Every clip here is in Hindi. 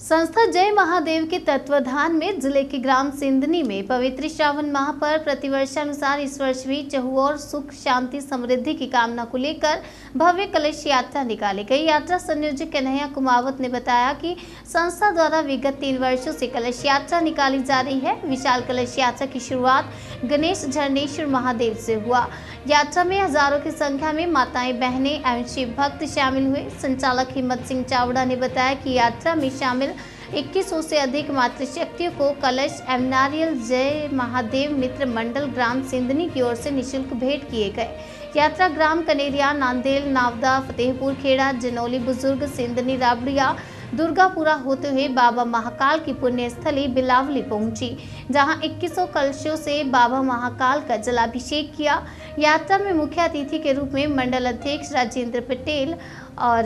संस्था जय महादेव के तत्वाधान में ज़िले के ग्राम सिंधनी में पवित्र श्रावण माह पर प्रतिवर्षानुसार इस वर्ष भी चहुओर सुख, शांति, समृद्धि की कामना को लेकर भव्य कलश यात्रा निकाली गई। यात्रा संयोजक कन्हैया कुमावत ने बताया कि संस्था द्वारा विगत तीन वर्षों से कलश यात्रा निकाली जा रही है। विशाल कलश यात्रा की शुरुआत गणेश झरनेश्वर महादेव से हुआ। यात्रा में हज़ारों की संख्या में माताएँ, बहनें एवं शिव भक्त शामिल हुए। संचालक हिम्मत सिंह चावड़ा ने बताया कि यात्रा में शामिल 2100 से अधिक मातृशक्तियों को कलश एमनारियल नारियल जय महादेव मित्र मंडल ग्राम सिंधनी की ओर से निशुल्क भेंट किए गए। यात्रा ग्राम कनेरिया नांदेल नावदा, फतेहपुर, खेड़ा, जनौली, बुज़ुर्ग, सिंधनी, राबड़िया दुर्गापुरा होते हुए बाबा महाकाल की पुण्य स्थली बिलावली पहुँची जहाँ 2100 कलशों से बाबा महाकाल का जलाभिषेक किया। यात्रा में मुख्य अतिथि के रूप में मंडल अध्यक्ष राजेंद्र पटेल और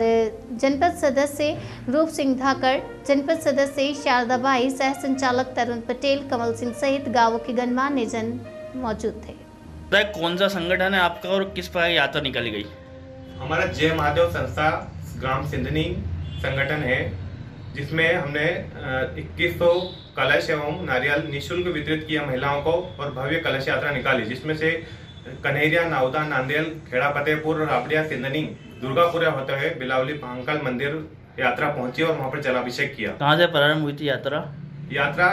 जनपद सदस्य रूप सिंह धाकर जनपद सदस्य शारदाबाई सह संचालक तरुण पटेल कमल सिंह सहित गाँवों के गणमान्य जन मौजूद थे। तो कौन सा संगठन है आपका और किस प्रकार यात्रा निकाली गई? हमारा जय महादेव संस्था ग्राम सिंधनी संगठन है जिसमें हमने इक्कीस सौ कलश एवं नारियल निशुल्क वितरित किया महिलाओं को और भव्य कलश यात्रा निकाली जिसमें से कन्हैया नावदा नांदेल खेड़ा फतेहपुर राबड़िया सिंधनी दुर्गापुरा होते हुए बिलावली महाकाल मंदिर यात्रा पहुँची और वहाँ पर जलाभिषेक किया कहाँ से प्रारंभ हुई थी यात्रा यात्रा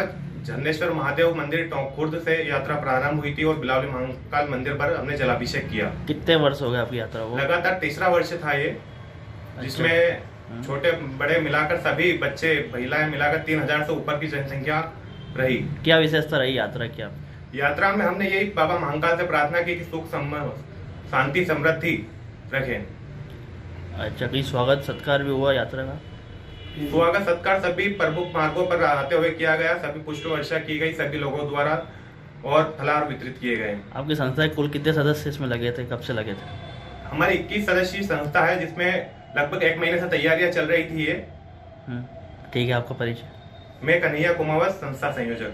झन्नेश्वर महादेव मंदिर खुर्द से यात्रा प्रारंभ हुई थी और बिलावली महाकाल मंदिर पर हमने जलाभिषेक किया कितने वर्ष हो गए आपकी यात्रा को लगातार तीसरा वर्ष था ये। जिसमें। छोटे बड़े मिलाकर सभी बच्चे महिलाएँ मिलाकर तीन हज़ार से ऊपर की जनसंख्या रही। क्या विशेषता रही यात्रा की आप? यात्रा में हमने यही बाबा महाकाल से प्रार्थना की कि सुख शांति समृद्धि रखे। अच्छा कहीं स्वागत सत्कार भी हुआ यात्रा का? स्वागत सत्कार सभी प्रमुख मार्गों पर आते हुए किया गया। सभी पुष्प वर्षा की गई सभी लोगों द्वारा और फलार वितरित किए गए। आपकी संस्था कुल कितने सदस्य इसमें लगे थे? कब से लगे थे? हमारी इक्कीस सदस्यीय संस्था है जिसमें लगभग एक महीने से तैयारियाँ चल रही थी ये। हम्म, ठीक है आपका परिचय। मैं कन्हैया कुमावत संस्था संयोजक।